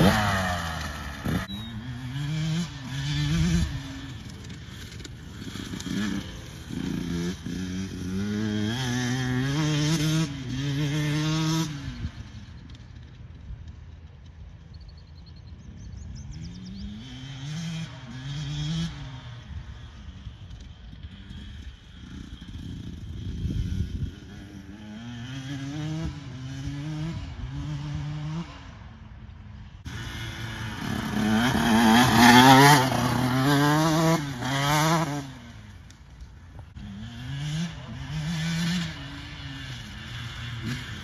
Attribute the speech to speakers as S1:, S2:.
S1: Yeah. Mm-hmm.